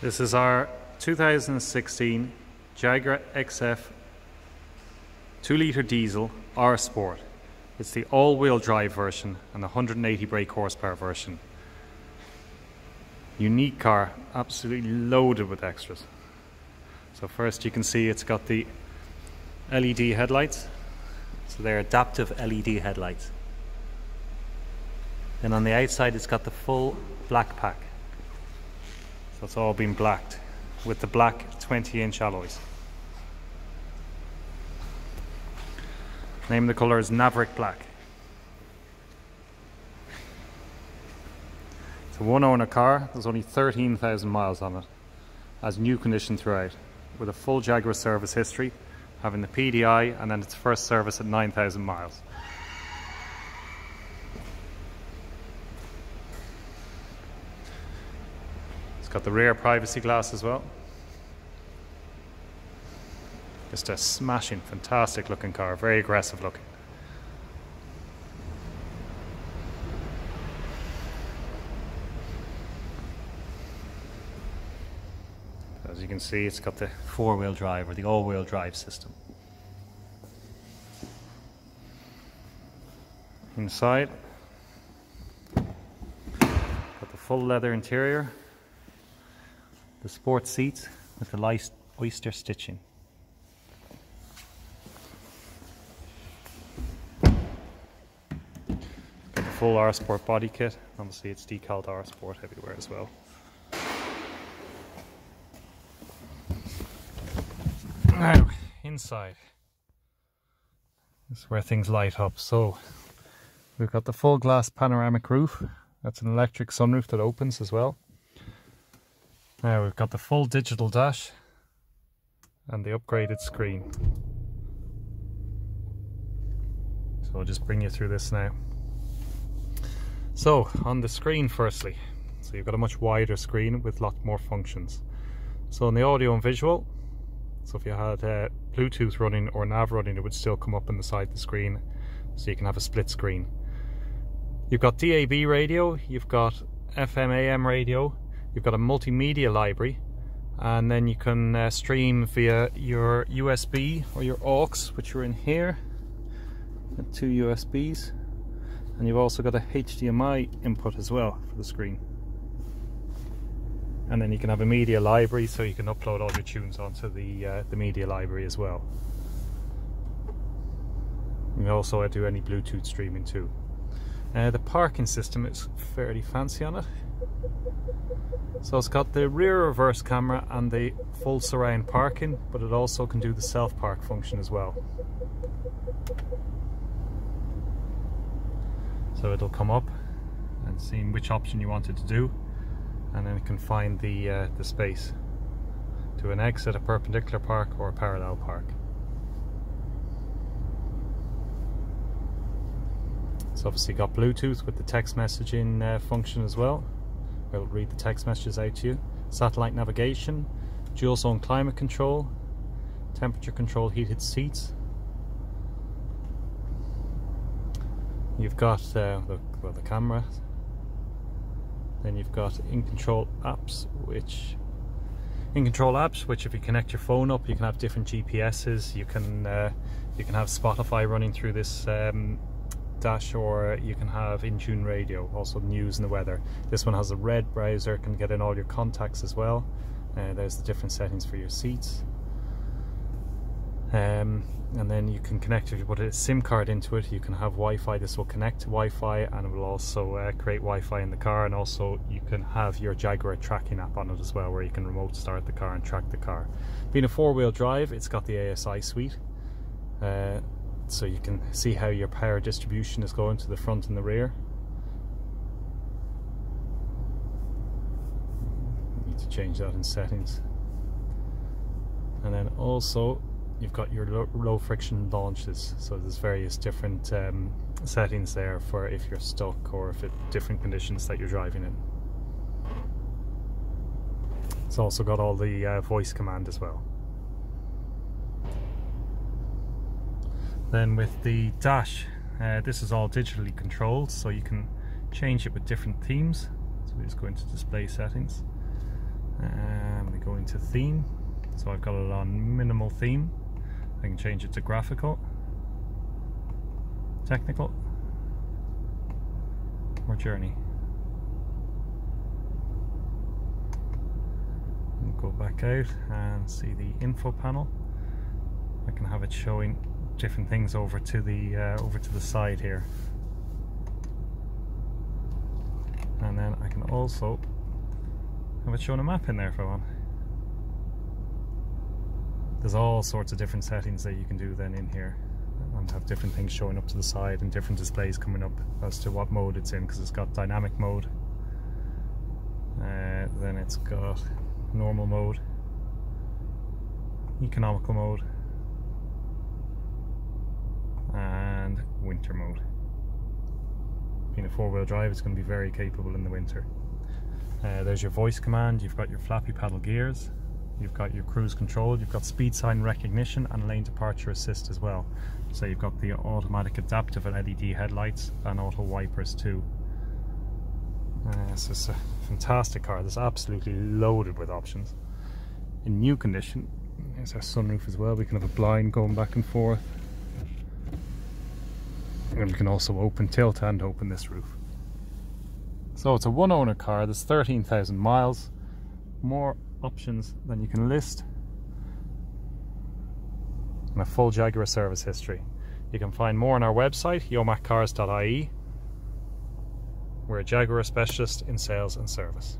This is our 2016 Jaguar XF 2 litre diesel R Sport. It's the all-wheel drive version and the 180 brake horsepower version. Unique car, absolutely loaded with extras. So first you can see it's got the LED headlights. So they're adaptive LED headlights. Then on the outside it's got the full black pack. So it's all been blacked with the black 20 inch alloys. Name the colour is Maverick Black. It's a one owner car, there's only 13,000 miles on it. Has new condition throughout, with a full Jaguar service history, having the PDI and then its first service at 9,000 miles. Got the rear privacy glass as well. Just a smashing, fantastic looking car, very aggressive looking. As you can see, it's got the four-wheel drive or the all-wheel drive system. Inside, got the full leather interior, the sport seats with the light oyster stitching. Got the full R Sport body kit. Obviously, it's decaled R Sport everywhere as well. Now, inside. This is where things light up. So, we've got the full glass panoramic roof. That's an electric sunroof that opens as well. Now we've got the full digital dash and the upgraded screen. So I'll just bring you through this now. So on the screen firstly, so you've got a much wider screen with a lot more functions. So on the audio and visual, so if you had uh, Bluetooth running or nav running, it would still come up on the side of the screen, so you can have a split screen. You've got DAB radio, you've got FM AM radio, you've got a multimedia library and then you can uh, stream via your USB or your aux which are in here two USBs and you've also got a HDMI input as well for the screen. And then you can have a media library so you can upload all your tunes onto the uh, the media library as well. You can also do any Bluetooth streaming too. Uh, the parking system is fairly fancy on it so it's got the rear reverse camera and the full surround parking, but it also can do the self park function as well. So it'll come up and see which option you want it to do, and then it can find the, uh, the space to an exit, a perpendicular park or a parallel park. It's obviously got Bluetooth with the text messaging uh, function as well. I'll read the text messages out to you. Satellite navigation, dual zone climate control, temperature control heated seats. You've got uh, the, well, the camera. Then you've got in control apps, which in control apps, which if you connect your phone up, you can have different GPSs. You can uh, you can have Spotify running through this um, dash or you can have in-tune radio also news and the weather. This one has a red browser can get in all your contacts as well. Uh, there's the different settings for your seats. Um, and then you can connect if you put a SIM card into it you can have Wi-Fi. This will connect to Wi-Fi and it will also uh, create Wi-Fi in the car. And also you can have your Jaguar tracking app on it as well where you can remote start the car and track the car. Being a four-wheel drive it's got the ASI suite. Uh, so you can see how your power distribution is going to the front and the rear. Need to change that in settings. And then also you've got your low, friction launches so there's various different um, settings there for if you're stuck or if it different conditions that you're driving in. It's also got all the uh, voice command as well. Then with the dash, uh, this is all digitally controlled, so you can change it with different themes. So we just go into display settings. Uh, to theme. So I've got it on minimal theme. I can change it to graphical, technical, or journey. And go back out and see the info panel. I can have it showing different things over to the uh, over to the side here. And then I can also have it showing a map in there if I want. There's all sorts of different settings that you can do then in here and have different things showing up to the side and different displays coming up as to what mode it's in because it's got dynamic mode uh, then it's got normal mode economical mode and winter mode being a four-wheel drive it's going to be very capable in the winter uh, there's your voice command you've got your flappy paddle gears you've got your cruise control, you've got speed sign recognition and lane departure assist as well. So you've got the automatic adaptive and LED headlights and auto wipers too. Uh, so it's a fantastic car, it's absolutely loaded with options. In new condition, there's our sunroof as well, we can have a blind going back and forth. And can also open tilt and open this roof. So it's a one owner car, there's 13,000 miles. More options than you can list and a full Jaguar service history. You can find more on our website, yomaccars.ie. We're a Jaguar specialist in sales and service.